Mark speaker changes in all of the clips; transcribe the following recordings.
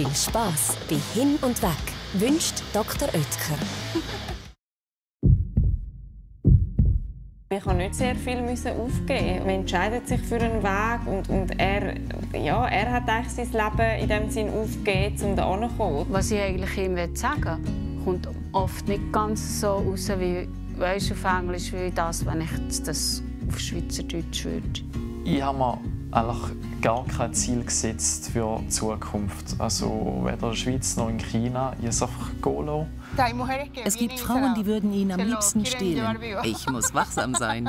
Speaker 1: Viel Spaß bei Hin und Weg wünscht Dr. Oetker.
Speaker 2: Ich musste nicht sehr viel aufgeben. Man entscheidet sich für einen Weg und, und er, ja, er hat eigentlich sein Leben in dem Sinn aufgegeben, um da hinzukommen.
Speaker 3: Was ich eigentlich ihm sagen kommt oft nicht ganz so raus, wie weißt, auf Englisch, wie das, wenn ich das auf Schweizerdeutsch würde.
Speaker 4: Ich habe mir eigentlich gar kein Ziel gesetzt für die Zukunft. Also weder in der Schweiz noch in China. Ich es einfach gehen
Speaker 5: Es gibt Frauen, die würden ihn am liebsten stehlen. Ich muss wachsam sein.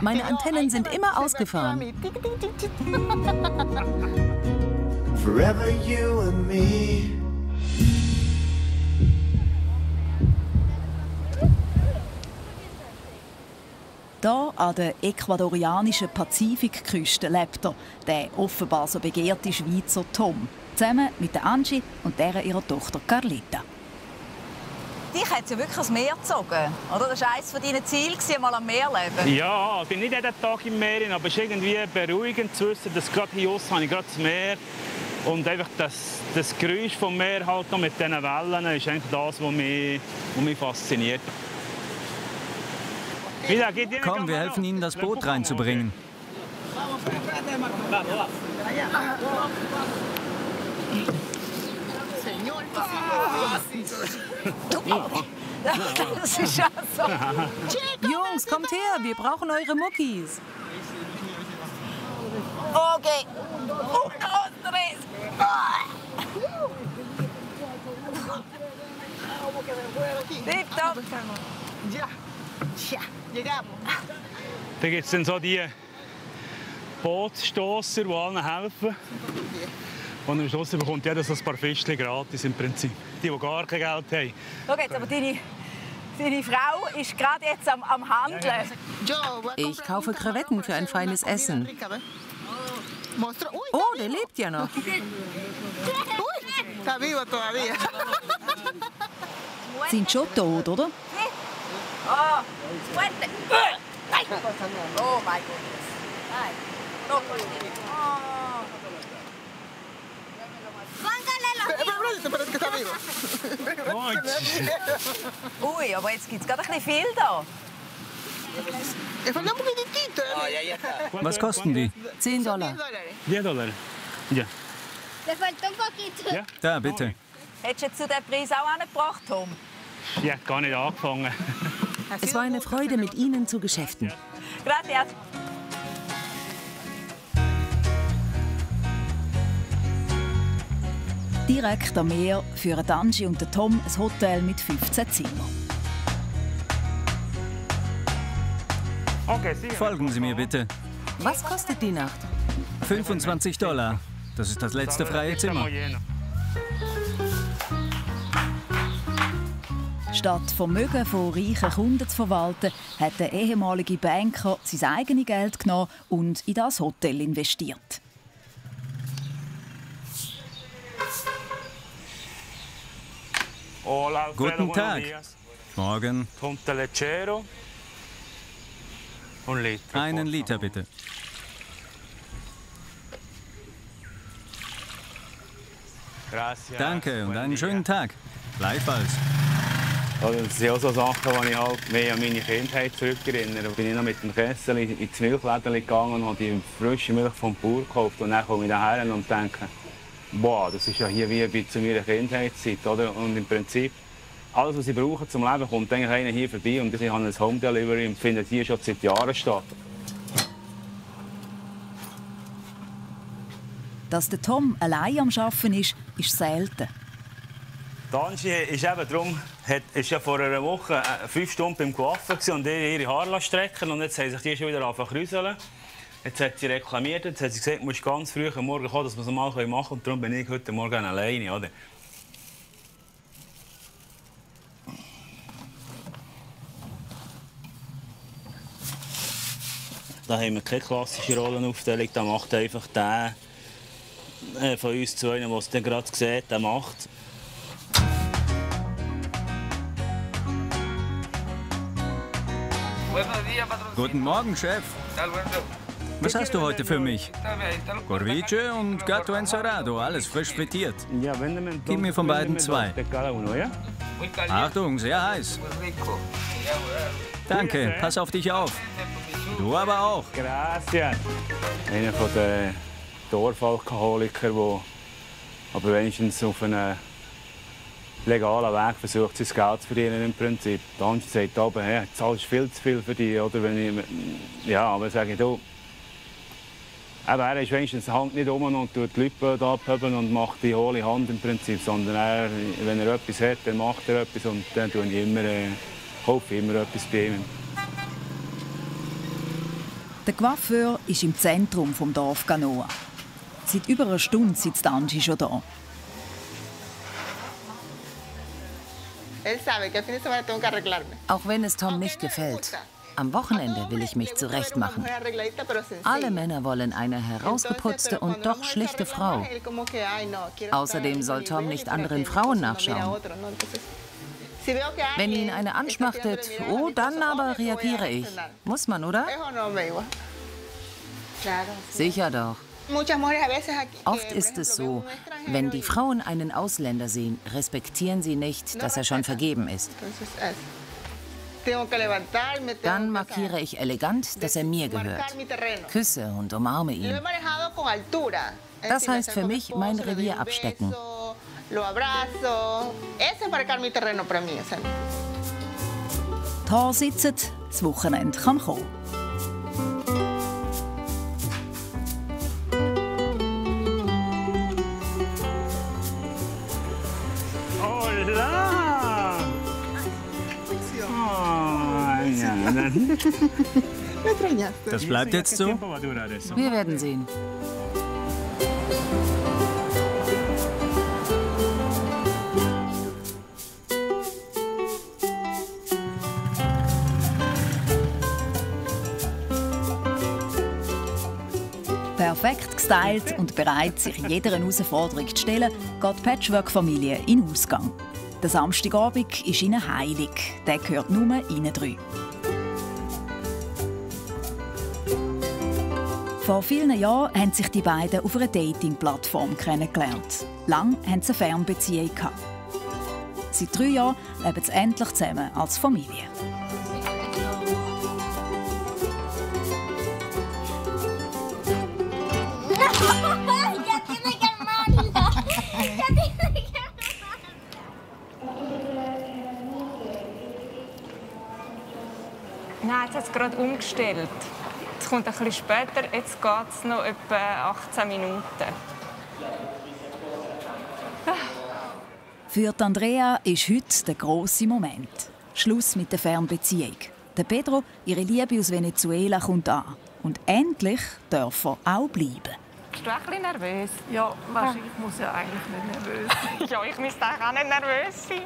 Speaker 5: Meine Antennen sind immer ausgefahren. Forever you and me. Hier an der ecuadorianischen Pazifikküste lebt er, der offenbar so begehrte Schweizer Tom, zusammen mit der Angie und deren ihrer Tochter Carlita.
Speaker 6: Dich hat ja wirklich ans Meer gezogen, oder? Das war eines deiner Ziele, mal am Meer leben.
Speaker 7: Ja, ich bin nicht jeden Tag im Meer, aber es ist irgendwie beruhigend zu wissen, dass gerade hier aussen habe ich gerade das Meer und einfach das, das Geräusch vom Meer halt noch mit diesen Wellen ist eigentlich das, was mich, was mich fasziniert.
Speaker 8: Komm, wir helfen Ihnen, das Boot reinzubringen.
Speaker 5: Ja. Jungs, kommt her, wir brauchen eure Muckis.
Speaker 6: Okay. Un, dos, tres.
Speaker 7: Tipptopp. Da gibt es dann so die Bootsstosser, die allen helfen. Und am Schluss bekommt jeder so ein paar Fischchen gratis im Prinzip. Die, die gar kein Geld haben.
Speaker 6: Schau jetzt, aber deine, deine Frau ist gerade jetzt am, am Handeln.
Speaker 5: Ich kaufe Krevetten für ein feines Essen. Oh, der lebt ja noch. Sind schon tot, oder?
Speaker 6: Oh. Nein. Oh my goodness. Nein. No, oh. Ui, aber jetzt gibt es gerade ein bisschen viel da.
Speaker 8: Was kosten die?
Speaker 5: 10 Dollar.
Speaker 7: 10 Dollar? Ja.
Speaker 8: Ja? Da, bitte.
Speaker 6: Hättest du den Preis auch angebracht, Tom?
Speaker 7: Ich habe gar nicht angefangen.
Speaker 5: Es war eine Freude, mit Ihnen zu geschäften.
Speaker 6: Gracias.
Speaker 5: Direkt am Meer führen Angie und Tom ein Hotel mit 15 Zimmern.
Speaker 8: Folgen Sie mir bitte.
Speaker 5: Was kostet die Nacht?
Speaker 8: 25 Dollar. Das ist das letzte freie Zimmer.
Speaker 5: Statt Vermögen von reichen Kunden zu verwalten, hat der ehemalige Banker sein eigenes Geld genommen und in das Hotel investiert.
Speaker 7: Hola,
Speaker 8: Guten Tag. Morgen. Einen Liter bitte. Danke und einen schönen Tag. Gleichfalls.
Speaker 7: Das sind auch so Sachen, die ich halt mehr an meine Kindheit zurückerinnere. Bin ich noch mit dem Kessel ins Milchläden gegangen und habe die frische Milch vom Bauer gekauft. Und dann komme ich daher und denke, boah, das ist ja hier wie zu meiner Kindheitszeit. Oder? Und im Prinzip, alles, was ich brauche zum Leben, kommt eigentlich einer hier vorbei. Und ich habe ein Home Delivery und findet hier schon seit Jahren statt.
Speaker 5: Dass der Tom allein am Arbeiten ist, ist selten.
Speaker 7: Angie ist eben darum, hat, ist ja vor einer Woche äh, fünf Stunden beim Coiffeur und ihr ihre Haare strecken und jetzt haben sich die schon wieder angefangen rüseln. Jetzt hat sie reklamiert, jetzt hat sie gesagt, du musst ganz früh am Morgen kommen, dass wir es mal machen können. Und darum bin ich heute Morgen alleine. Oder? Da haben wir keine klassische Rollenaufteilung, da macht einfach der äh, von uns zwei, der es gerade sieht, der macht.
Speaker 8: Guten Morgen, Chef. Was hast du heute für mich? Corvice und Gatto Encerado, alles frisch frittiert. Gib mir von beiden zwei. Achtung, sehr heiß. Danke, pass auf dich auf. Du aber auch.
Speaker 7: Einer von den Dorfalkoholikern, der aber wenigstens auf einem legalen Weg versucht, sein Geld zu verdienen im Prinzip. Der andere sagt oben, hey, zahlst viel zu viel für dich. Oder wenn ich, ja, aber sage ich, du, aber er ist wenigstens hängt nicht um und tut die Leute und macht die hohle Hand im Prinzip, sondern er, wenn er etwas hat, dann macht er etwas und dann tue ich immer, äh, hoffe ich immer etwas bei ihm.
Speaker 5: Der Coiffeur ist im Zentrum des Dorf Ganoa. Seit über einer Stunde sitzt Angie schon da.
Speaker 9: Auch wenn es Tom nicht gefällt. Am Wochenende will ich mich zurechtmachen. Alle Männer wollen eine herausgeputzte und doch schlichte Frau. Außerdem soll Tom nicht anderen Frauen nachschauen. Wenn ihn eine anschmachtet, oh, dann aber reagiere ich. Muss man, oder? Sicher doch. Oft ist es so, wenn die Frauen einen Ausländer sehen, respektieren sie nicht, dass er schon vergeben ist. Dann markiere ich elegant, dass er mir gehört. Küsse und umarme ihn. Das heißt für mich mein Revier abstecken.
Speaker 5: Haare sitzen, das Wochenende kann kommen.
Speaker 8: Das bleibt jetzt so?
Speaker 9: Wir werden sehen.
Speaker 5: Perfekt gestylt und bereit, sich jeder Herausforderung zu stellen, geht die Patchwork-Familie in den Ausgang. Der Samstagabend ist ihnen heilig. Der gehört nur ihnen drei. Vor vielen Jahren haben sich die beiden auf einer Dating-Plattform kennengelernt. Lang haben sie eine Fernbeziehung. Seit drei Jahren leben sie endlich zusammen als Familie.
Speaker 2: Nein, jetzt hat es gerade umgestellt. Es kommt ein bisschen später, jetzt geht es noch etwa 18 Minuten.
Speaker 5: Für die Andrea ist heute der grosse Moment. Schluss mit der Fernbeziehung. Der Pedro, ihre Liebe aus Venezuela, kommt an. Und endlich darf er auch bleiben.
Speaker 2: Bist du auch ein bisschen nervös?
Speaker 10: Ja, wahrscheinlich muss ja eigentlich nicht nervös sein.
Speaker 2: ja, ich müsste auch nicht nervös sein.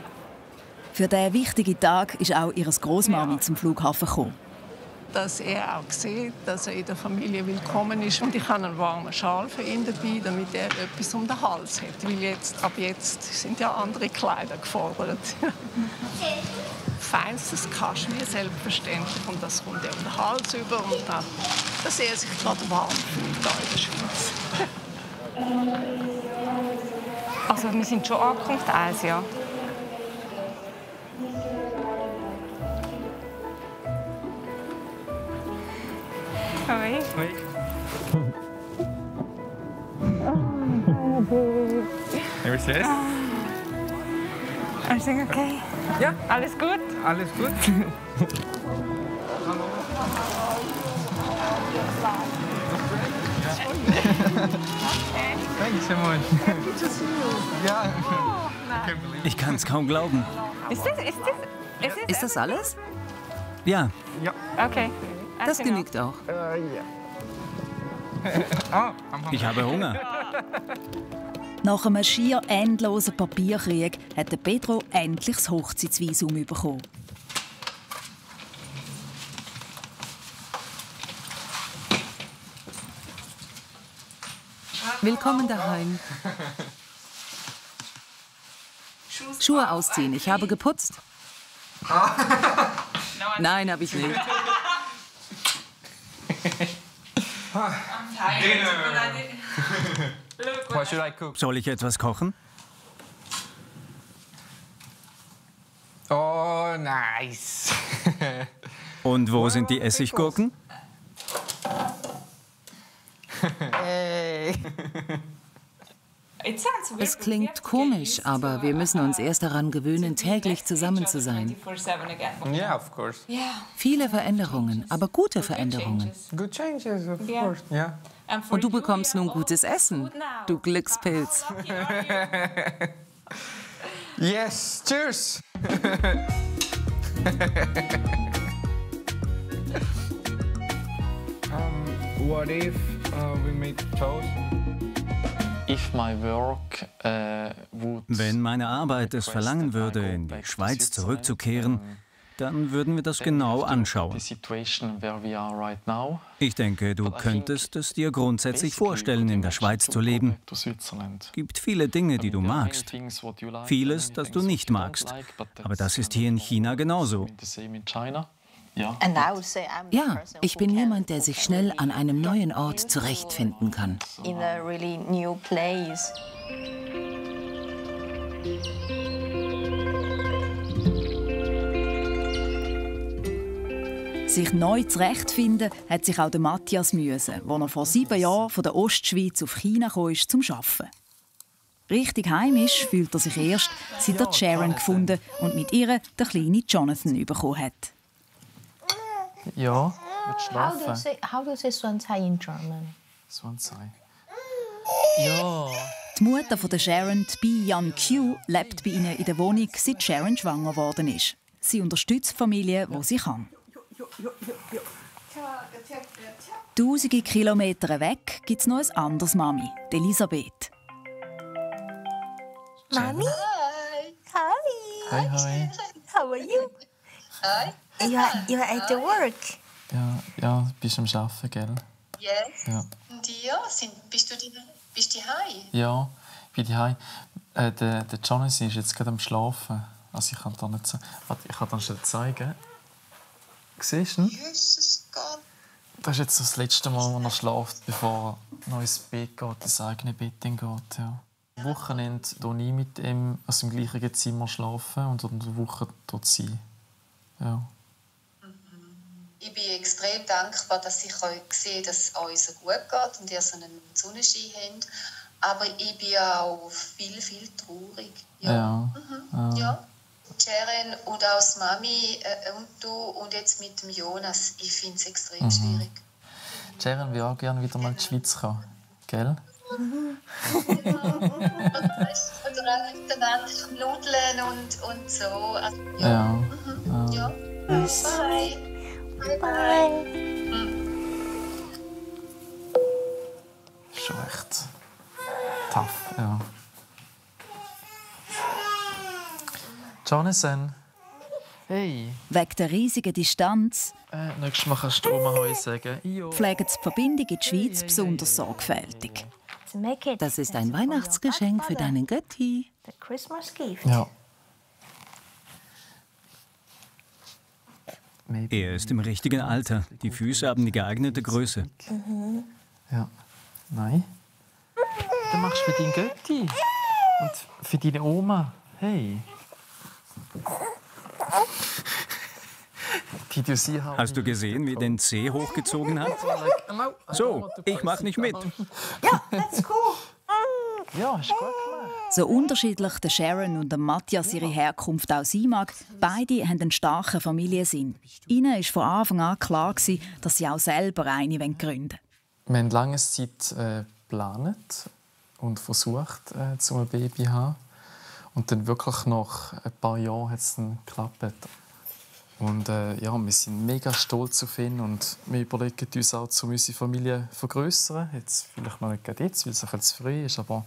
Speaker 5: Für diesen wichtigen Tag ist auch ihre Großmami ja. zum Flughafen gekommen.
Speaker 10: Dass er auch sieht, dass er in der Familie willkommen ist. Und ich habe einen warmen Schal für ihn dabei, damit er etwas um den Hals hat. Weil jetzt, ab jetzt sind ja andere Kleider gefordert. Feinstes Kaschmir, selbstverständlich. Und das kommt er um den Hals über. Und dann, dass er sich gerade warm fühlt hier in der
Speaker 2: Schweiz. Also wir sind schon Ankunft 1, ja. Oui. Oui.
Speaker 11: Everything
Speaker 2: Everything okay?
Speaker 11: Ja.
Speaker 2: Alles gut?
Speaker 11: Alles gut. Thank you so much. ja.
Speaker 8: Ich kann es kaum glauben.
Speaker 2: Ist das, ist das, ist das,
Speaker 9: ist das alles?
Speaker 8: Ja.
Speaker 11: Ja.
Speaker 2: Okay.
Speaker 9: Das genügt auch.
Speaker 11: Äh,
Speaker 8: ja. Ich habe Hunger.
Speaker 5: Nach einem schier endlosen Papierkrieg hat Pedro endlich das Hochzeitsvisum bekommen.
Speaker 9: Willkommen daheim. Schuhe ausziehen. Ich habe geputzt. Nein, habe ich nicht.
Speaker 8: Soll ich etwas kochen?
Speaker 11: Oh, nice.
Speaker 8: Und wo sind die Essiggurken?
Speaker 11: hey.
Speaker 9: Es klingt komisch, aber wir müssen uns erst daran gewöhnen, täglich zusammen zu sein.
Speaker 11: Yeah, of course.
Speaker 9: Viele Veränderungen, aber gute Veränderungen.
Speaker 11: Good changes, of course. Yeah.
Speaker 9: Und du bekommst nun gutes Essen, du Glückspilz.
Speaker 11: yes, cheers. um, what if uh, we made toast?
Speaker 8: Wenn meine Arbeit es verlangen würde, in die Schweiz zurückzukehren, dann würden wir das genau anschauen. Ich denke, du könntest es dir grundsätzlich vorstellen, in der Schweiz zu leben. Es gibt viele Dinge, die du magst. Vieles, das du nicht magst. Aber das ist hier in China genauso.
Speaker 9: Ja, ich bin jemand, der sich schnell an einem neuen Ort zurechtfinden kann.
Speaker 5: Sich neu zurechtfinden hat sich auch der Matthias müssen, als er vor sieben Jahren von der Ostschweiz auf China kam, zum Arbeiten. Richtig heimisch fühlt er sich erst, seit er Sharon gefunden und mit ihr den kleinen Jonathan bekommen hat.
Speaker 4: Ja, mit schlafen.
Speaker 12: How do you say, how do you say Swansai in German?
Speaker 4: Swansai. Ja.
Speaker 5: Die Mutter von der Sharon, Bi Yan Q, lebt bei ihnen in der Wohnung, seit Sharon schwanger geworden ist. Sie unterstützt die Familie, wo sie kann. Tausende Kilometer weg gibt es noch ein anderes Mami, die Elisabeth.
Speaker 13: Mami?
Speaker 4: Hi. Hi, hi.
Speaker 13: How are you? Hi. You are, you are at work.
Speaker 4: Ja, ja, du bist am Arbeiten, gell?
Speaker 13: Yes.
Speaker 4: Ja.
Speaker 13: Und dir? Sind, bist du die, bist die?
Speaker 4: Ja, ich bin daheim. Äh, der, der Jonathan ist jetzt gerade am Schlafen. Also ich kann da nicht sagen. Warte, ich kann dir schnell zeigen. Siehst du ihn?
Speaker 13: Jesus Gott.
Speaker 4: Das ist jetzt so das letzte Mal, wo er schläft, bevor er noch ins Bett geht, ins eigene Bett geht. Ja. Am Wochenende hier nie mit ihm also im gleichen Zimmer schlafen und in der Woche dort sein. Ja.
Speaker 13: Ich bin extrem dankbar, dass ich euch sehe, dass es euch so gut geht und ihr so einen Sonnenschein habt. Aber ich bin auch viel, viel traurig. Ja.
Speaker 4: Ja.
Speaker 13: Mhm.
Speaker 4: Ja.
Speaker 13: ja. Sharon und auch als Mami äh, und du und jetzt mit dem Jonas, ich finde es extrem
Speaker 4: Mhm.
Speaker 13: schwierig.
Speaker 4: Sharon will auch gerne wieder mal in die Schweiz kommen. Gell?
Speaker 13: Oder auch miteinander nudeln und, und so. Also, ja.
Speaker 4: Ja.
Speaker 13: Mhm. ja. Bye. Bye. Bye.
Speaker 4: Schon echt tough, ja. Jonathan. Hey.
Speaker 5: Wegen der riesigen Distanz
Speaker 4: Äh, nächstes Mal kannst du Oma Heu sagen. Jo.
Speaker 5: pflegen sie die Verbindung in die Schweiz besonders sorgfältig.
Speaker 9: Das ist ein Weihnachtsgeschenk für deinen Götti.
Speaker 12: The Christmas gift.
Speaker 4: Ja.
Speaker 8: Er ist im richtigen Alter. Die Füße haben die geeignete Größe.
Speaker 12: Mhm.
Speaker 4: Ja. Nein. Du machst für deinen Götti. Und für deine Oma. Hey. Du haben.
Speaker 8: Hast du gesehen, wie er den Zeh hochgezogen hat? So, ich mach nicht mit.
Speaker 13: Let's go.
Speaker 4: Ja, ist gut.
Speaker 5: So unterschiedlich der Sharon und der Matthias ihre Herkunft auch sein mag, beide haben einen starken Familiensinn. Ihnen war von Anfang an klar, gewesen, dass sie auch selber eine gründen wollen.
Speaker 4: Wir haben lange Zeit äh, geplant und versucht, äh, zum ein Baby zu haben. Und dann wirklich nach ein paar Jahren hat es geklappt. Und äh, ja, wir sind mega stolz auf ihn und wir überlegen uns auch, um unsere Familie zu vergrößern. Jetzt vielleicht noch nicht jetzt, weil es ein zu früh ist, aber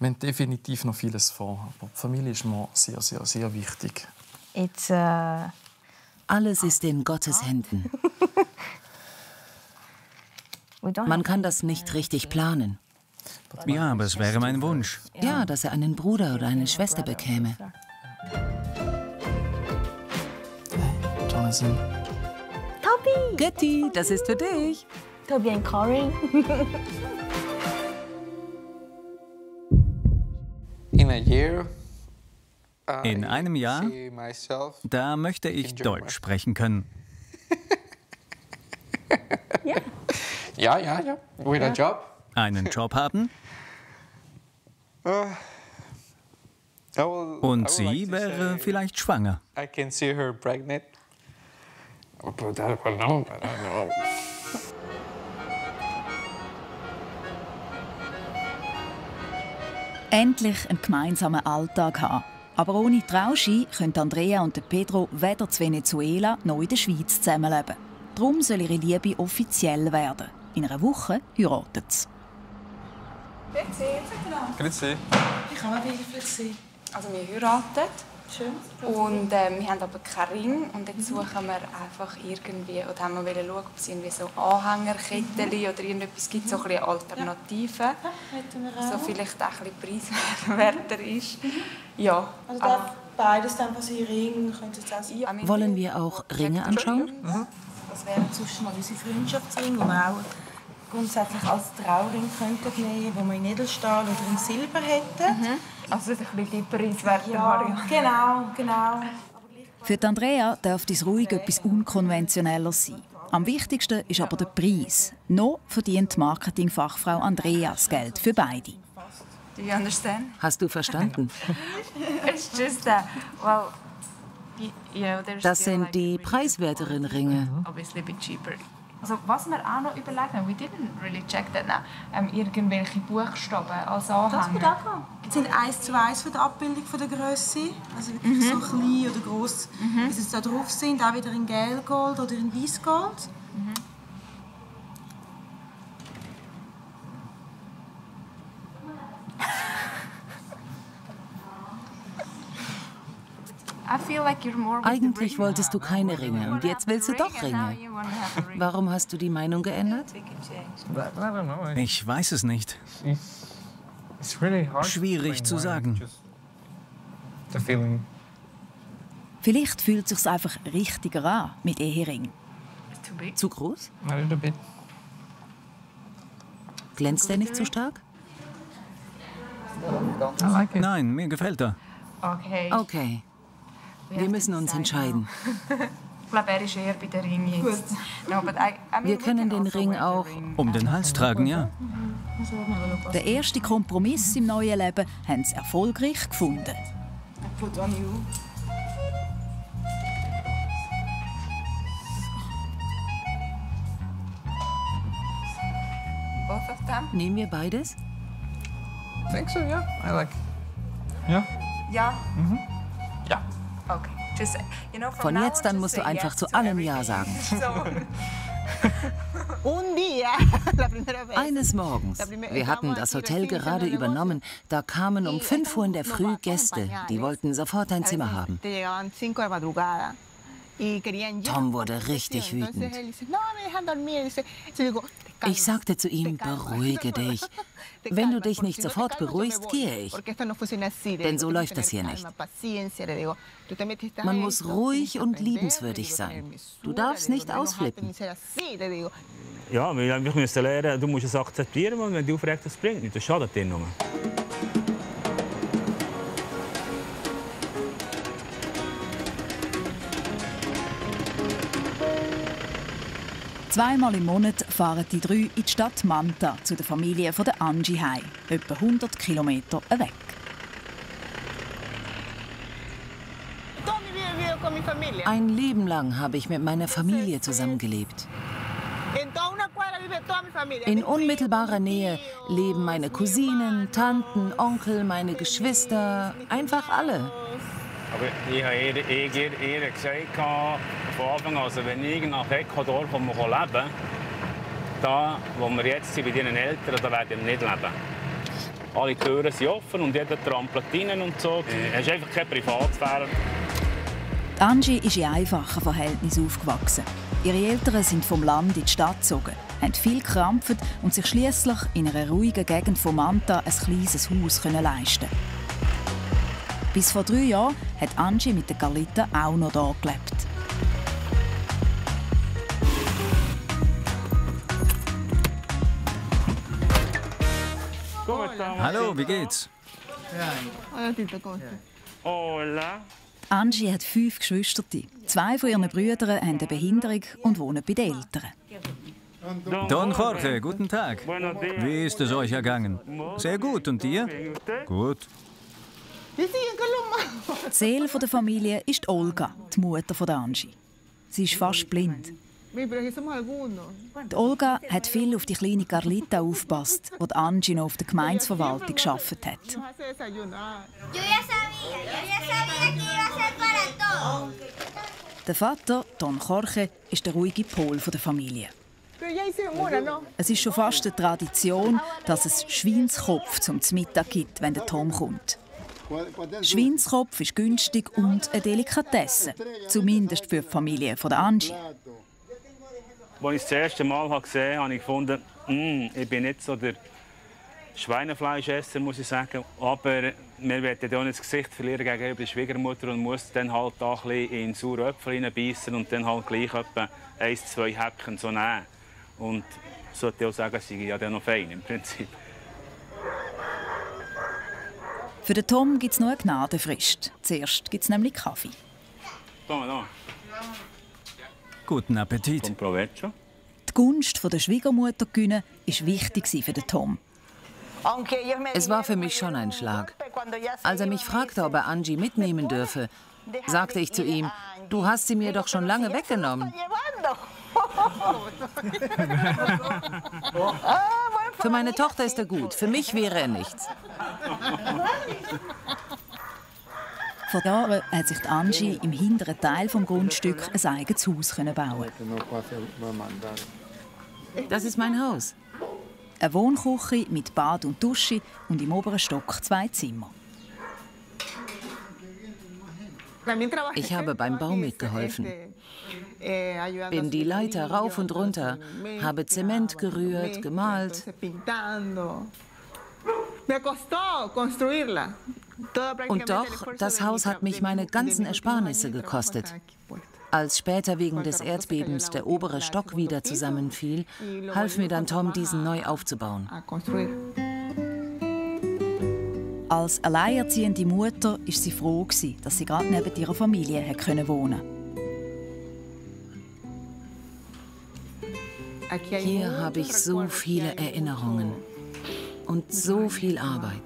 Speaker 4: wir haben definitiv noch vieles vor. Aber die Familie ist mir sehr, sehr, sehr wichtig.
Speaker 12: It's uh,
Speaker 9: Alles ist in Gottes Händen. Man kann das nicht richtig planen.
Speaker 8: Ja, aber es wäre mein Wunsch.
Speaker 9: Ja, dass er einen Bruder oder eine Schwester bekäme.
Speaker 4: Jonathan.
Speaker 9: Götti, das ist für dich.
Speaker 12: Toby and Corin.
Speaker 11: In a year,
Speaker 8: In einem Jahr, da möchte ich Deutsch sprechen können.
Speaker 11: Ja, ja, ja. With a job.
Speaker 8: Einen Job haben
Speaker 11: Uh,
Speaker 8: und sie wäre vielleicht schwanger.
Speaker 11: I can see her pregnant. But I don't know. I don't know.
Speaker 5: Endlich einen gemeinsamen Alltag haben. Aber ohne Trauschein können Andrea und Pedro weder zu Venezuela noch in der Schweiz zusammenleben. Darum soll ihre Liebe offiziell werden. In einer Woche heiraten sie.
Speaker 11: Grüezi.
Speaker 14: Ich kann mal sehen. Also wir heiraten. Und äh, wir haben aber keinen Ring. Und jetzt suchen wir einfach irgendwie, oder haben wir wollen schauen, ob es irgendwie so Anhängerketten oder irgendetwas gibt, so ein bisschen Alternativen.
Speaker 12: auch.
Speaker 14: So vielleicht auch ein bisschen preiswerter ist. Ja.
Speaker 12: Also darf beides dann was in Ring, könnte auch sein.
Speaker 14: Ja,
Speaker 9: Wollen wir auch Ringe anschauen?
Speaker 12: Das wäre zwischen mal unsere Freundschaftsring, die wir auch grundsätzlich als Trauring könnten nehmen, wo wir in Edelstahl oder in Silber hätten.
Speaker 14: Also ein bisschen die preiswerte
Speaker 12: Ja,
Speaker 14: Variante.
Speaker 12: genau, genau.
Speaker 5: Für die Andrea dürfte es ruhig etwas Unkonventionelles sein. Am wichtigsten ist aber der Preis. Noch verdient die Marketingfachfrau Andrea das Geld für beide.
Speaker 14: Do you understand?
Speaker 9: Hast du verstanden?
Speaker 14: It's just that, well,
Speaker 9: Das sind die preiswerteren Ringe.
Speaker 14: Also was wir auch noch überlegt haben, we didn't really check that now, ähm, irgendwelche Buchstaben als
Speaker 12: Das wird
Speaker 14: Anhänger.
Speaker 12: auch. Die sind eins zu eins von der Abbildung von der Größe. Also wirklich so klein oder groß, wie sie da drauf sind. Auch wieder in Gelgold oder in Weißgold.
Speaker 14: I feel like you're more with the
Speaker 9: Eigentlich wolltest du keine Ringe und jetzt willst du doch
Speaker 14: And now
Speaker 9: Ringe. Warum hast du die Meinung geändert?
Speaker 11: I don't know.
Speaker 8: Ich weiß es nicht.
Speaker 11: It's really hard. to
Speaker 8: Schwierig zu sagen.
Speaker 11: Just the feeling.
Speaker 5: Vielleicht fühlt es sich einfach richtiger an mit Ehering.
Speaker 14: Too big.
Speaker 9: Zu groß? Glänzt er nicht zu stark?
Speaker 11: I like it.
Speaker 8: Nein, mir gefällt er.
Speaker 14: Okay.
Speaker 9: Wir müssen uns entscheiden.
Speaker 14: Ich er
Speaker 9: Wir
Speaker 14: we
Speaker 9: können den
Speaker 14: also
Speaker 9: Ring auch.
Speaker 8: Um den Hals tragen, ja.
Speaker 5: Der erste Kompromiss im neuen Leben haben sie erfolgreich gefunden.
Speaker 9: Nehmen wir beides?
Speaker 11: I think so, yeah. I like. Yeah.
Speaker 14: Ja.
Speaker 11: Ja.
Speaker 14: Okay.
Speaker 9: Von jetzt an musst du einfach zu allem Ja sagen. Eines Morgens, wir hatten das Hotel gerade übernommen, da kamen um 5 Uhr in der Früh Gäste, die wollten sofort ein Zimmer haben. Tom wurde richtig wütend.
Speaker 6: él dice, no, me dejan dormir. Dice, yo digo, "Te
Speaker 9: Ich sagte zu ihm, beruhige dich. Wenn du dich nicht sofort beruhigst, gehe ich. Denn so läuft das hier nicht. Man muss ruhig und liebenswürdig sein. Du darfst nicht ausflippen.
Speaker 7: Ja, wir wir müssen lernen, du musst es akzeptieren, und wenn du aufregst, das bringt nichts. Das schadet dir nur.
Speaker 5: Zweimal im Monat fahren die drei in die Stadt Manta zu der Familie von der Angie heim, etwa 100 Kilometer weg.
Speaker 9: Ein Leben lang habe ich mit meiner Familie zusammengelebt. In unmittelbarer Nähe leben meine Cousinen, Tanten, Onkel, meine Geschwister, einfach alle.
Speaker 7: Aber ich habe ihr, ich, ihr, ihr gesagt, von Anfang an, also wenn ich nach Ecuador komme, leben da, wo wir jetzt sind, bei deinen Eltern, da werden wir nicht leben. Alle Türen sind offen und jeder trampelt rein und so. Es ist einfach keine Privatsphäre.
Speaker 5: Angie ist in einfachen Verhältnissen aufgewachsen. Ihre Eltern sind vom Land in die Stadt gezogen, haben viel gekrampft und sich schließlich in einer ruhigen Gegend von Manta ein kleines Haus können leisten. Bis vor drei Jahren hat Angie mit der Galita auch noch hier gelebt.
Speaker 8: Hallo, wie geht's?
Speaker 7: Hola.
Speaker 5: Angie hat fünf Geschwister. Zwei von ihren Brüdern haben eine Behinderung und wohnen bei den Eltern.
Speaker 8: Don Jorge, guten Tag. Wie ist es euch ergangen? Sehr gut. Und dir? Gut.
Speaker 5: Die Seele der Familie ist Olga, die Mutter von Angie. Sie ist fast blind. Die Olga hat viel auf die kleine Carlita aufgepasst, die Angie noch auf der Gemeinsverwaltung gearbeitet hat. Der Vater, Don Jorge, ist der ruhige Pol der Familie. Es ist schon fast eine Tradition, dass es Schweinskopf zum Mittag gibt, wenn der Tom kommt. Schweinskopf ist günstig und eine Delikatesse, zumindest für die Familie von Angie.
Speaker 7: Als ich das erste Mal gesehen habe, habe ich mm, ich bin nicht so der Schweinefleischesser, muss ich sagen. Aber wir werden ja nicht das Gesicht verlieren gegenüber der Schwiegermutter und muss dann halt da ein bisschen in saure Äpfel hineinbeissen und dann halt gleich etwa ein, zwei Häppchen so nehmen. Und sollte auch sagen, sie ja dann noch fein im Prinzip.
Speaker 5: Für den Tom gibt es noch eine Gnadenfrist. Zuerst gibt es nämlich Kaffee.
Speaker 7: Da, da.
Speaker 8: Guten Appetit.
Speaker 5: Die Gunst der Schwiegermutter gewinnen war wichtig für den Tom.
Speaker 9: Es war für mich schon ein Schlag. Als er mich fragte, ob er Angie mitnehmen dürfe, sagte ich zu ihm, du hast sie mir doch schon lange weggenommen. Für meine Tochter ist er gut, für mich wäre er nichts.
Speaker 5: Vor Jahren hat sich Angie im hinteren Teil des Grundstücks ein eigenes Haus bauen.
Speaker 9: Das ist mein Haus.
Speaker 5: Eine Wohnküche mit Bad und Dusche und im oberen Stock zwei Zimmer.
Speaker 9: Ich habe beim Bau mitgeholfen. Bin die Leiter rauf und runter, habe Zement gerührt, gemalt. Und doch, das Haus hat mich meine ganzen Ersparnisse gekostet. Als später wegen des Erdbebens der obere Stock wieder zusammenfiel, half mir dann Tom, diesen neu aufzubauen.
Speaker 5: Als alleinerziehende Mutter war sie froh, dass sie gerade neben ihrer Familie wohnen
Speaker 9: konnte. Hier habe ich so viele Erinnerungen und so viel Arbeit.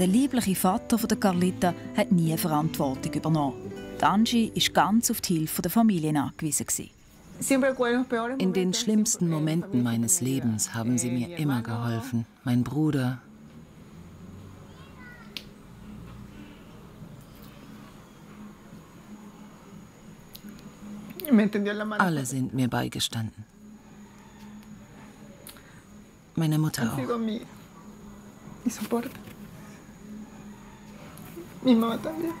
Speaker 5: Der liebliche Vater der Carlita hat nie Verantwortung übernommen. Angie war ganz auf die Hilfe der Familie angewiesen.
Speaker 9: In den schlimmsten Momenten meines Lebens haben sie mir immer geholfen. Mein Bruder. Alle sind mir beigestanden. Meine Mutter auch. Mi mamá también.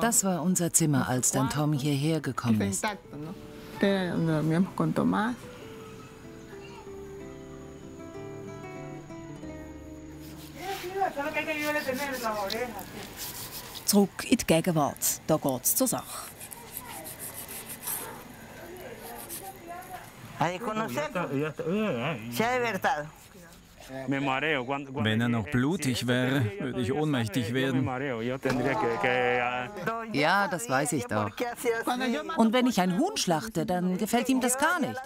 Speaker 9: Das war unser Zimmer, als dann Tom hierher gekommen ist.
Speaker 5: Zurück in die Gegenwart. Da geht es zur Sache.
Speaker 8: Wenn er noch blutig wäre, würde ich ohnmächtig werden.
Speaker 9: Ja, das weiß ich doch. Und wenn ich ein Huhn schlachte, dann gefällt ihm das gar nicht.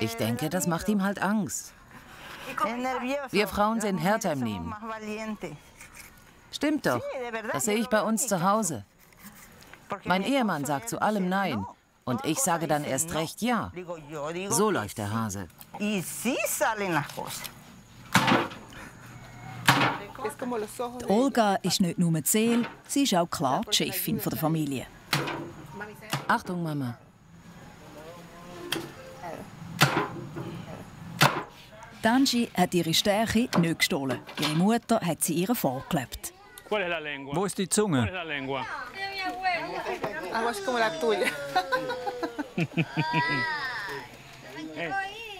Speaker 9: Ich denke, das macht ihm halt Angst. Wir Frauen sind härter im Nehmen. Stimmt doch. Das sehe ich bei uns zu Hause. Mein Ehemann sagt zu allem Nein. Und ich sage dann erst recht ja. So läuft der Hase.
Speaker 5: Olga ist nicht nur die Seele, sie ist auch klar die Chefin der Familie.
Speaker 9: Achtung, Mama.
Speaker 5: Danji hat ihre Stärke nicht gestohlen. Ihre Mutter hat sie ihr vorgelebt.
Speaker 8: Wo ist die Zunge?
Speaker 12: La tuya.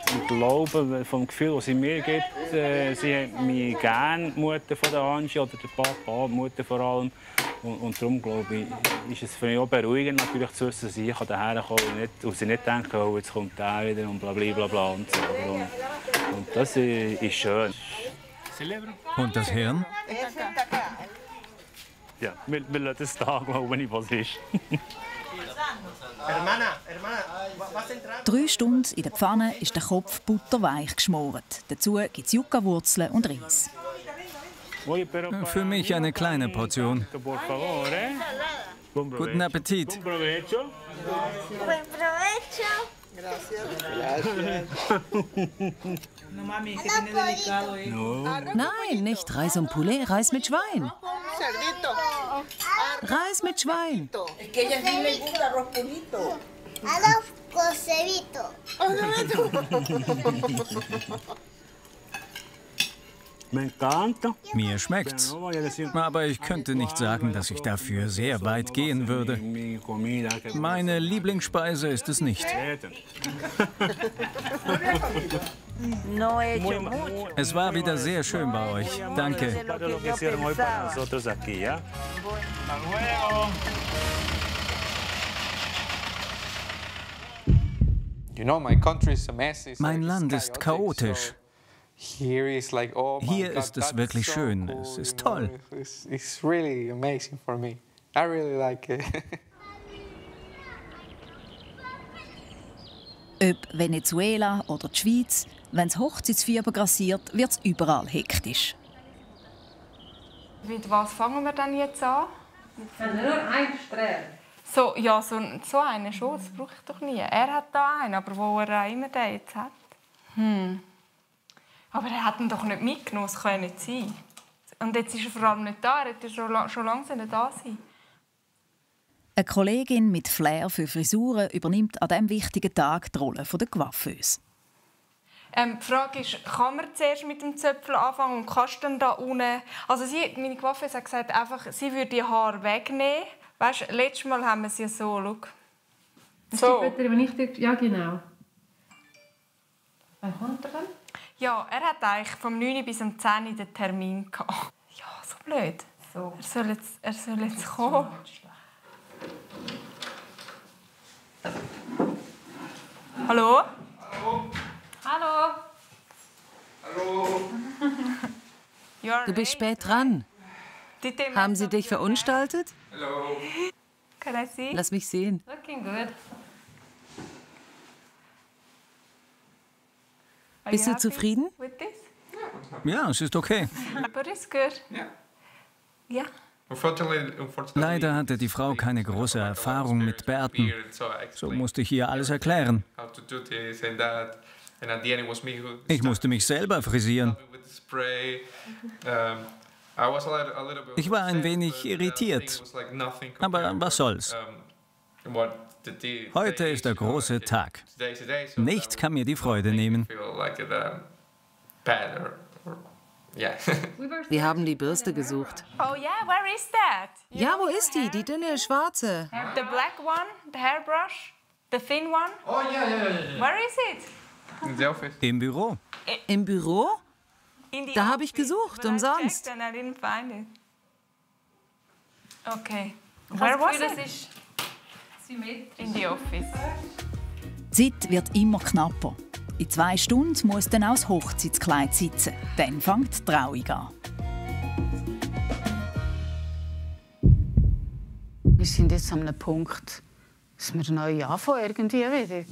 Speaker 7: ich glaube, vom Gefühl, das sie mir gibt, äh, sie hat mich gerne, die Mutter von der Angie oder der Papa, Mutter vor allem. Und, und darum glaube ich, ist es für mich auch beruhigend, natürlich zu wissen, dass ich hierher komme und, nicht, und sie nicht denken, oh, jetzt kommt der wieder und bla bla bla, bla und so. Und, und das ist schön.
Speaker 8: Und das Hirn?
Speaker 7: Ja, wir, wir lassen es da, glaube ich, was ist.
Speaker 5: Drei Stunden in der Pfanne ist der Kopf butterweich geschmort. Dazu gibt es Yucca-Wurzeln und Reis.
Speaker 8: Für mich eine kleine Portion. Guten Appetit.
Speaker 9: Nein, nicht Reis und Poulet, Reis mit Schwein. Reis mit Schwein.
Speaker 8: Mir schmeckt's. Aber ich könnte nicht sagen, dass ich dafür sehr weit gehen würde. Meine Lieblingsspeise ist es nicht. Es war wieder sehr schön bei euch. Danke.
Speaker 11: Mein
Speaker 8: Land ist chaotisch.
Speaker 11: Hier ist
Speaker 8: es wirklich schön. Es ist toll.
Speaker 11: It's really amazing for me. I really like it.
Speaker 5: Ob Venezuela oder die Schweiz, wenn das Hochzeitsfieber grassiert, wird es überall hektisch.
Speaker 14: Mit was fangen wir denn jetzt an?
Speaker 15: Nur ein Strähl.
Speaker 14: So, ja, so, so einen schon, das brauche ich doch nie. Er hat da einen, aber wo er auch immer den jetzt hat. Hm. Aber er hat ihn doch nicht mitgenommen, das kann ja nicht sein. Und jetzt ist er vor allem nicht da, er hätte schon, schon lange da sein
Speaker 5: Eine Kollegin mit Flair für Frisuren übernimmt an diesem wichtigen Tag die Rolle der Coiffeuse.
Speaker 14: Ähm, die Frage ist, kann man zuerst mit dem Zöpfel anfangen und kannst dann da unten... Also sie, meine Coiffeuse hat gesagt, einfach, sie würde die Haare wegnehmen. Weißt, letztes Mal haben wir sie so, schau.
Speaker 15: So. Wenn ich ja, genau. Wann kommt er dann?
Speaker 14: Ja, er hat eigentlich vom 9 bis um 10 den Termin gehabt. Ja, so blöd. So. Er soll jetzt, er soll jetzt kommen. Hallo?
Speaker 15: Hallo?
Speaker 14: Hallo?
Speaker 15: Hallo?
Speaker 9: Du bist spät dran. Haben sie dich verunstaltet?
Speaker 15: Hallo?
Speaker 9: Lass mich sehen.
Speaker 15: Looking good.
Speaker 9: Bist du zufrieden?
Speaker 8: Ja, es ist okay.
Speaker 14: But it's good. Ja.
Speaker 8: Leider hatte die Frau keine große Erfahrung mit Bärten. So musste ich ihr alles erklären. Ich musste mich selber frisieren. Ich war ein wenig irritiert. Aber was soll's. Heute ist der große Tag. Nichts kann mir die Freude nehmen.
Speaker 9: Wir haben die Bürste gesucht.
Speaker 14: Oh yeah, where is that?
Speaker 9: Ja, wo ist die? Die dünne schwarze.
Speaker 14: The black one, the hairbrush, the thin one.
Speaker 15: Oh ja, ja, ja. ja.
Speaker 14: Where is it?
Speaker 8: Im Büro.
Speaker 9: Im Büro?
Speaker 14: In the
Speaker 9: Da habe ich
Speaker 14: office,
Speaker 9: gesucht, umsonst.
Speaker 14: Okay. Where was it? In the office.
Speaker 5: Die Zeit wird immer knapper. In zwei Stunden muss dann auch das Hochzeitskleid sitzen. Dann fängt die Trauung an.
Speaker 3: Wir sind jetzt an einem Punkt, dass wir neu anfangen irgendwie wieder.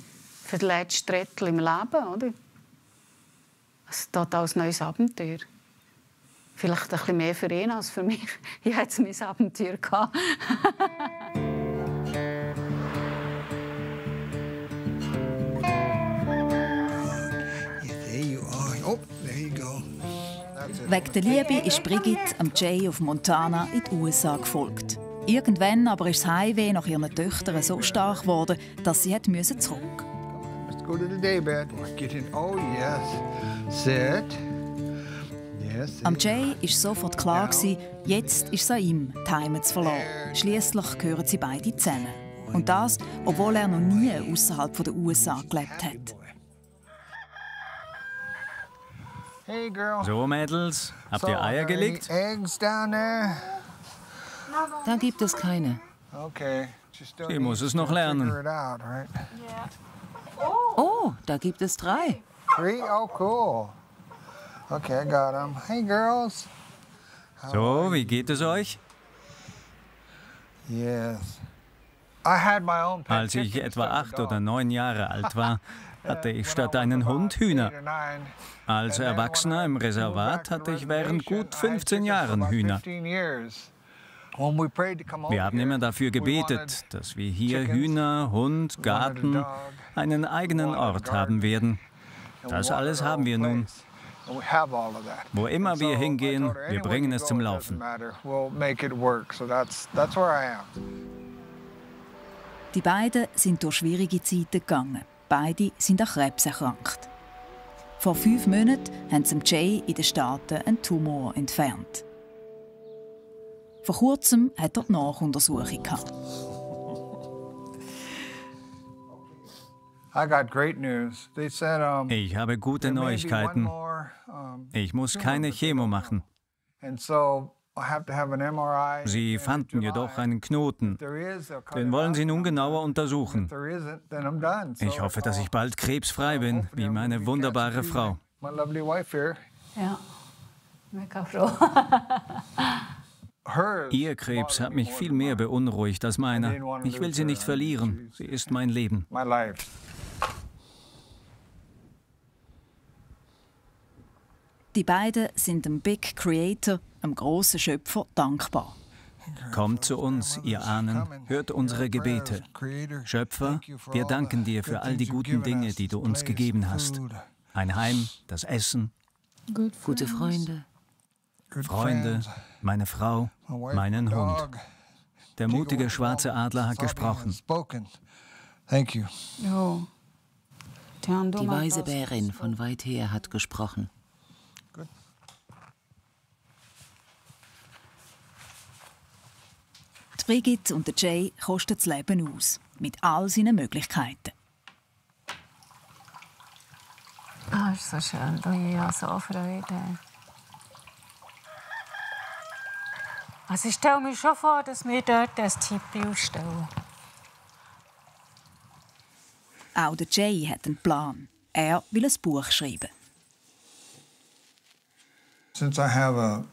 Speaker 3: Für den letzten Drittel im Leben, oder? Es ist ein neues Abenteuer. Vielleicht ein bisschen mehr für ihn als für mich. Ich hatte mein Abenteuer.
Speaker 5: Wegen der Liebe ist Brigitte am Jay auf Montana in die USA gefolgt. Irgendwann aber ist das Heimweh nach ihren Töchtern so stark geworden, dass sie hat müssen zurück.
Speaker 16: Let's go to the daybed. Get in. Oh, yes. Sit. Yes.
Speaker 5: Am Jay ist sofort klar gewesen, jetzt ist es an ihm, die Heimat zu verlassen. Schließlich gehören sie beide zusammen. Und das, obwohl er noch nie außerhalb der USA gelebt hat.
Speaker 8: So, Mädels, habt ihr Eier gelegt?
Speaker 9: Da gibt es keine.
Speaker 8: Sie muss es noch lernen.
Speaker 9: Oh, da gibt es drei.
Speaker 16: Three? Oh, cool. Okay, I got them. Hey, girls.
Speaker 8: So, wie geht es euch?
Speaker 16: Yes. I had my own pet
Speaker 8: Als ich etwa acht oder neun Jahre alt war, hatte ich statt einen Hund Hühner. Als Erwachsener im Reservat hatte ich während gut 15 Jahren Hühner. Wir haben immer dafür gebetet, dass wir hier Hühner, Hund, Garten, einen eigenen Ort haben werden. Das alles haben wir nun. Wo immer wir hingehen, wir bringen es zum Laufen.
Speaker 5: Die beiden sind durch schwierige Zeiten gegangen. Beide sind an Krebs erkrankt. Vor fünf Monaten haben sie Jay in den Staaten einen Tumor entfernt. Vor kurzem hat er die Nachuntersuchung gehabt.
Speaker 8: Ich habe gute Neuigkeiten. Ich muss keine Chemo machen. Sie fanden jedoch einen Knoten. Den wollen Sie nun genauer untersuchen. Ich hoffe, dass ich bald krebsfrei bin, wie meine wunderbare Frau.
Speaker 3: Ja, mega froh.
Speaker 8: Ihr Krebs hat mich viel mehr beunruhigt als meiner. Ich will sie nicht verlieren. Sie ist mein Leben.
Speaker 5: Die beiden sind dem Big Creator, dem großen Schöpfer, dankbar.
Speaker 8: Kommt zu uns, ihr Ahnen, hört unsere Gebete. Schöpfer, wir danken dir für all die guten Dinge, die du uns gegeben hast. Ein Heim, das Essen,
Speaker 9: Gute Freunde.
Speaker 8: Freunde, meine Frau, meinen Hund. Der mutige schwarze Adler hat gesprochen.
Speaker 9: Die weise Bärin von weit her hat gesprochen.
Speaker 5: Brigitte und der Jay kosten das Leben aus. Mit all seinen Möglichkeiten.
Speaker 3: Ah, ist so schön. Da habe ich ja so Freude. Also ich stelle mir schon vor, dass wir dort ein Tipi aufstellen.
Speaker 5: Auch der Jay hat einen Plan. Er will ein Buch schreiben.
Speaker 16: Since I have a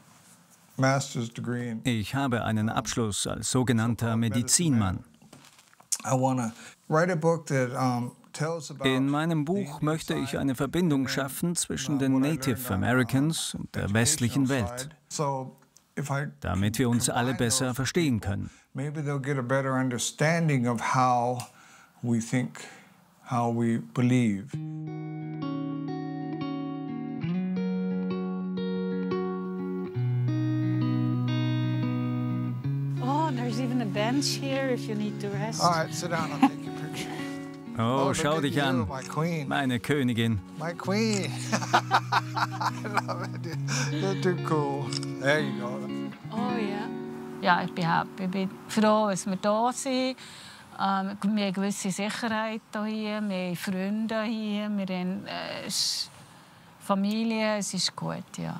Speaker 8: Ich habe einen Abschluss als sogenannter Medizinmann. In meinem Buch möchte ich eine Verbindung schaffen zwischen den Native Americans und der westlichen Welt,
Speaker 16: so if I
Speaker 8: damit wir uns alle besser verstehen können.
Speaker 16: maybe they'll get a better understanding of how we think, how we believe.
Speaker 3: Bench here if you need to rest.
Speaker 16: All right, sit down. I'll take your picture.
Speaker 8: Oh,
Speaker 16: look
Speaker 8: schau dich
Speaker 16: you,
Speaker 8: an,
Speaker 16: my queen.
Speaker 8: meine Königin.
Speaker 16: My queen. I love it. You're too cool. There you go.
Speaker 3: Oh ja. Ja, ich bin happy. Ich bin froh, dass wir hier sind. Ähm, wir haben eine gewisse Sicherheit hier. Wir haben Freunde hier. Wir haben äh, es ist Familie. Es ist gut, ja.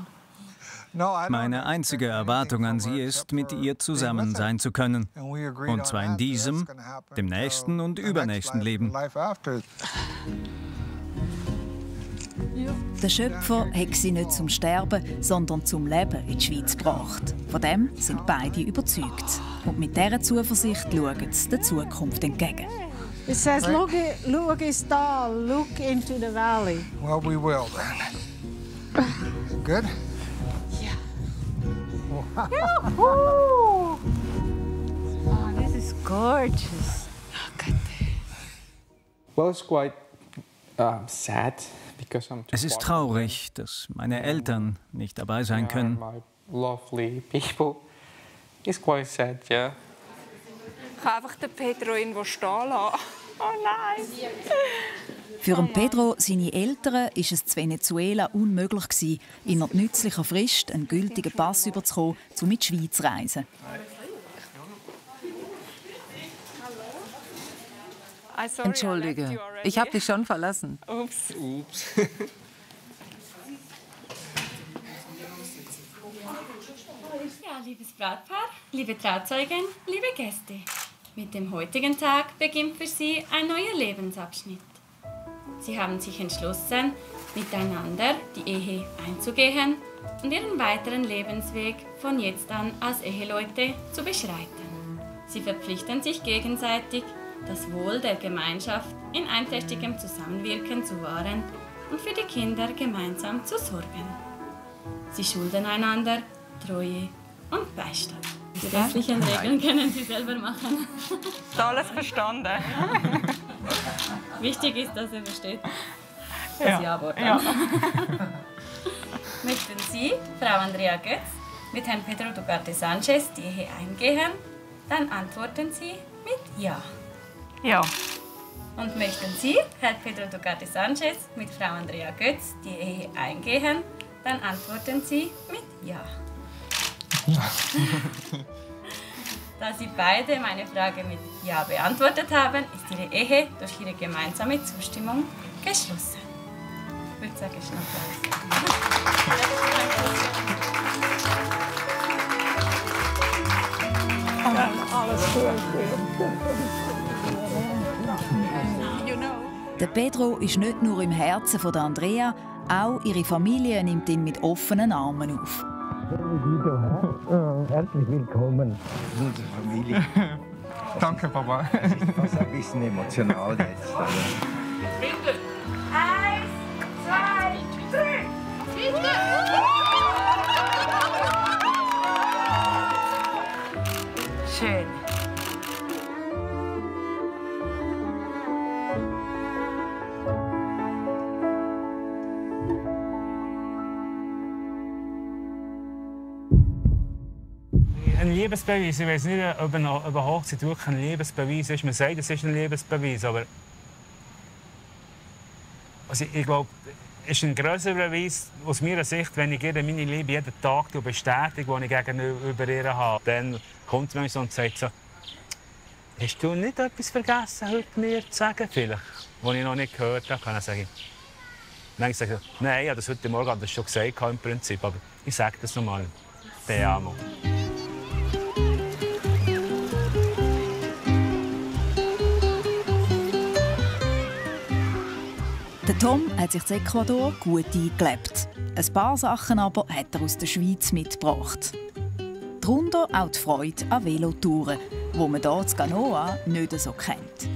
Speaker 8: Meine einzige Erwartung an sie ist, mit ihr zusammen sein zu können. Und zwar in diesem, dem nächsten und übernächsten Leben.
Speaker 16: Life after.
Speaker 5: Der Schöpfer hat sie nicht zum Sterben, sondern zum Leben in die Schweiz gebracht. Von dem sind beide überzeugt. Und mit dieser Zuversicht schauen sie der Zukunft entgegen.
Speaker 3: It says, look, look is tall, look into the valley.
Speaker 16: Well, we will then. Good?
Speaker 3: Woohoo! Oh, this is gorgeous.
Speaker 11: Well, it's quite um, sad because I'm too
Speaker 8: Es ist traurig, dass meine Eltern nicht dabei sein können.
Speaker 11: My lovely people. It's quite sad, yeah.
Speaker 14: Ich kann einfach den Pedro irgendwo stehen lassen. Oh nein!
Speaker 5: Für Pedro, seine Eltern, ist es zu Venezuela unmöglich gewesen, in einer nützlicher Frist einen gültigen Pass überzukommen, um in die Schweiz zu reisen.
Speaker 9: Entschuldige, ich habe dich schon verlassen.
Speaker 14: Ups.
Speaker 11: Oops.
Speaker 17: Ja, liebes Brautpaar, liebe Trauzeugen, liebe Gäste. Mit dem heutigen Tag beginnt für Sie ein neuer Lebensabschnitt. Sie haben sich entschlossen, miteinander die Ehe einzugehen und Ihren weiteren Lebensweg von jetzt an als Eheleute zu beschreiten. Sie verpflichten sich gegenseitig, das Wohl der Gemeinschaft in einträchtigem Zusammenwirken zu wahren und für die Kinder gemeinsam zu sorgen. Sie schulden einander Treue und Beistand. Die restlichen Regeln können Sie selber machen.
Speaker 15: Ist alles verstanden?
Speaker 17: Wichtig ist, dass er versteht das
Speaker 15: Ja.
Speaker 17: Ja-Wort.
Speaker 15: Ja.
Speaker 17: Möchten Sie, Frau Andrea Götz, mit Herrn Pedro Ducarte Sanchez die Ehe eingehen? Dann antworten Sie mit Ja.
Speaker 15: Ja.
Speaker 17: Und möchten Sie, Herr Pedro Ducarte Sanchez, mit Frau Andrea Götz die Ehe eingehen? Dann antworten Sie mit Ja. Da Sie beide meine Frage mit Ja beantwortet haben, ist Ihre Ehe durch Ihre gemeinsame Zustimmung geschlossen. Ich würde sagen, Applaus.
Speaker 5: Der Pedro ist nicht nur im Herzen von der Andrea, auch ihre Familie nimmt ihn mit offenen Armen auf.
Speaker 18: Herzlich willkommen in unserer Familie.
Speaker 11: Danke, Papa.
Speaker 18: Es ist fast ein bisschen emotional jetzt. aber-
Speaker 7: Liebesbeweis, ich weiß nicht, ob eine, ob eine Hochzeit wirklich ein Liebesbeweis ist. Man sagt, es ist ein Liebesbeweis, aber also ich, glaube, es ist ein grösserer Beweis aus meiner Sicht, wenn ich meine Liebe jeden Tag bestätige, die ich gegenüber ihr habe. Dann kommt sie so und sagt so, hast du nicht etwas vergessen, heute mir zu sagen? Vielleicht, was ich noch nicht gehört habe, kann ich sagen. Dann sage ich, nein, ich habe das heute Morgen das schon gesagt im Prinzip, aber ich sage das nochmal. Te amo.
Speaker 5: Der Tom hat sich in Ecuador gut eingelebt. Ein paar Sachen aber hat er aus der Schweiz mitgebracht. Darunter auch die Freude an Velotouren, wo man hier in Ganoa nicht so kennt.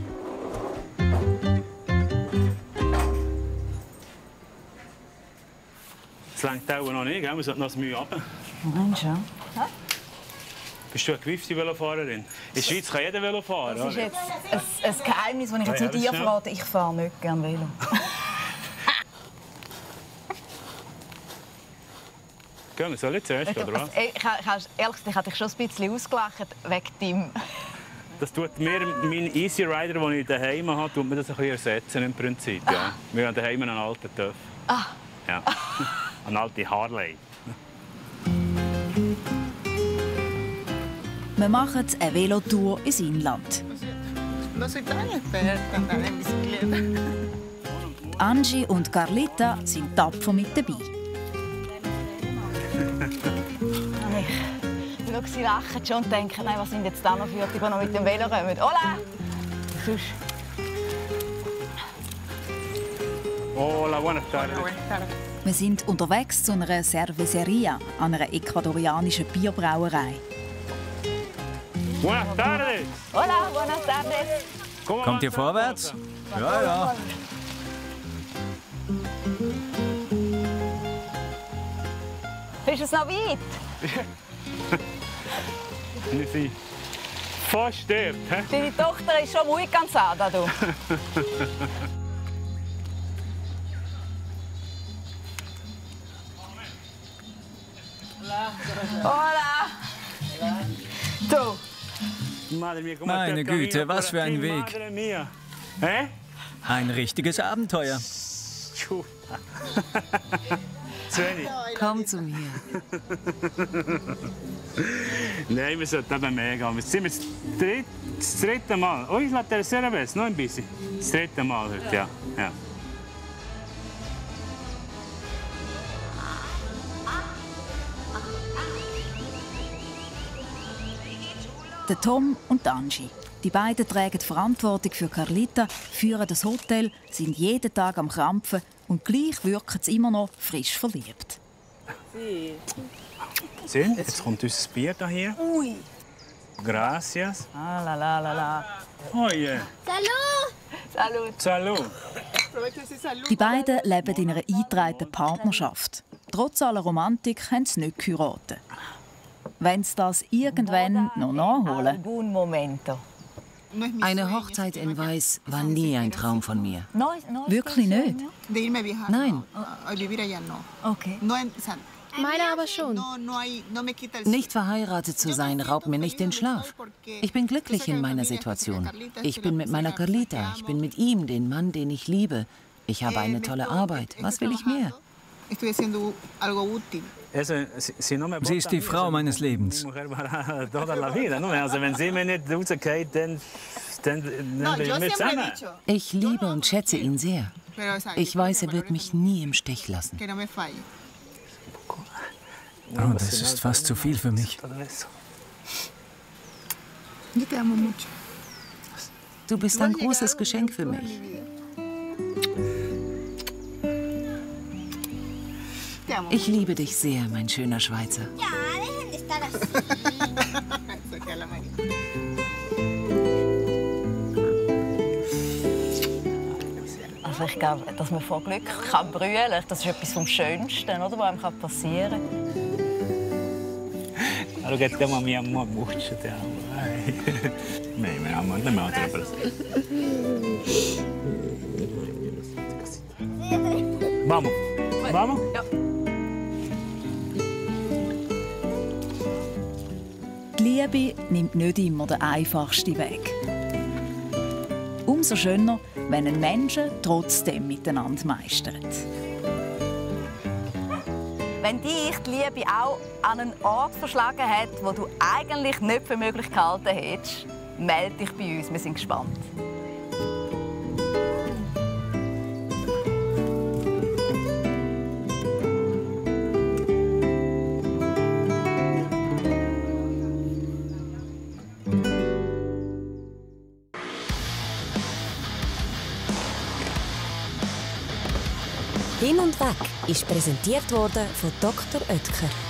Speaker 7: Das längt auch noch nicht, gell? man sollte noch das Mühe runter.
Speaker 6: Meinst du?
Speaker 7: Bist du eine gewiefte Velofahrerin? In der Schweiz kann jeder Velo fahren.
Speaker 6: Das ist jetzt ein, ein Geheimnis, das ich jetzt
Speaker 7: Ja,
Speaker 6: nur
Speaker 7: ja,
Speaker 6: dir verrate. Ich fahre nicht gerne Velo.
Speaker 7: Wir, soll ich zuerst, oder was?
Speaker 6: ich, ich, ehrlich gesagt, ich hatte dich schon ein bisschen ausgelacht wegen deinem...
Speaker 7: Das tut mir mein Easy Rider, den ich daheim habe, tut mir das ein bisschen ersetzen im Prinzip. Ja. Wir haben daheim einen alten Töff.
Speaker 6: Ah.
Speaker 7: Ja. Eine alte Harley.
Speaker 5: Wir machen eine Velotour ins Inland. Angie und Carlita sind tapfer mit dabei.
Speaker 6: Ich schaue, sie lachen schon und denken, nein, was sind jetzt da noch für die, die noch mit dem Velo kommen? Hola! Sonst...
Speaker 7: Hola, buenas tardes.
Speaker 5: Wir sind unterwegs zu einer Cerveceria, einer ecuadorianischen Bierbrauerei.
Speaker 7: Buenas tardes.
Speaker 6: Hola, buenas tardes.
Speaker 8: Kommt ihr vorwärts? Ja, ja.
Speaker 6: Ist es noch weit?
Speaker 7: Wir sind fast dort. hä?
Speaker 6: Deine Tochter ist schon muy cansada, du. Hola! Du,
Speaker 8: Meine Güte, was für ein Weg.
Speaker 7: Hä?
Speaker 8: Ein richtiges Abenteuer.
Speaker 9: Komm zu mir.
Speaker 7: Nein, wir sollten eben mehr gehen. Wir sind jetzt das dritte, das dritte Mal. Oh, ich lasse tercera vez, noch ein bisschen. Das dritte Mal heute, ja. ja.
Speaker 5: Der Tom und Angie. Die beiden tragen die Verantwortung für Carlita, führen das Hotel, sind jeden Tag am Krampfen und gleich wirken sie immer noch frisch verliebt.
Speaker 7: Schön, jetzt kommt unser Bier hier.
Speaker 6: Ui.
Speaker 7: Gracias.
Speaker 6: Ah, la, la, la, la.
Speaker 7: Oh yeah.
Speaker 6: Salut!
Speaker 7: Salut.
Speaker 5: Die beiden leben in einer eingetragenen Partnerschaft. Trotz aller Romantik haben sie nicht geheiratet. Wenn sie das irgendwann noch nachholen,
Speaker 6: momento.
Speaker 9: Eine Hochzeit in Weiß war nie ein Traum von mir.
Speaker 5: Wirklich nicht?
Speaker 9: Nein.
Speaker 6: Okay.
Speaker 19: Meine aber schon.
Speaker 9: Nicht verheiratet zu sein raubt mir nicht den Schlaf. Ich bin glücklich in meiner Situation. Ich bin mit meiner Carlita. Ich bin mit ihm, den Mann, den ich liebe. Ich habe eine tolle Arbeit. Was will ich mehr?
Speaker 8: Sie ist die Frau meines Lebens.
Speaker 7: No? Also wenn sie mir nicht rausgeht, dann, dann, dann bin ich mit zusammen.
Speaker 9: Ich liebe und schätze ihn sehr. Ich weiß, er wird mich nie im Stich lassen.
Speaker 12: falle.
Speaker 8: Oh, das ist fast zu viel für mich.
Speaker 9: Du bist ein großes Geschenk für mich. Ich liebe dich sehr, mein schöner Schweizer.
Speaker 6: Also ich glaube, dass man vor Glück kann brüllen kann, das ist etwas vom Schönsten, oder, was einem passieren kann.
Speaker 7: Claro que te amo a mi amor mucho, te amo. Ay. Me, me amo, dame otra persona. Vamos, vamos.
Speaker 5: die Liebe nimmt nicht immer den einfachsten Weg. Umso schöner, wenn ein Menschen trotzdem miteinander meistert.
Speaker 6: Wenn dich die Liebe auch an einen Ort verschlagen hat, wo du eigentlich nicht für möglich gehalten hättest, melde dich bei uns. Wir sind gespannt.
Speaker 1: Ist präsentiert worden von Dr. Oetker.